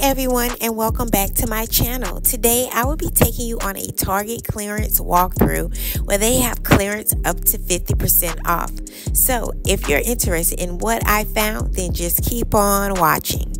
everyone and welcome back to my channel. Today I will be taking you on a Target clearance walkthrough where they have clearance up to 50% off. So if you're interested in what I found then just keep on watching.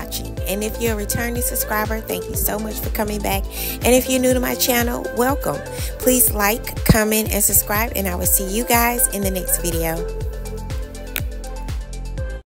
Watching. And if you're a returning subscriber, thank you so much for coming back. And if you're new to my channel, welcome. Please like, comment, and subscribe, and I will see you guys in the next video.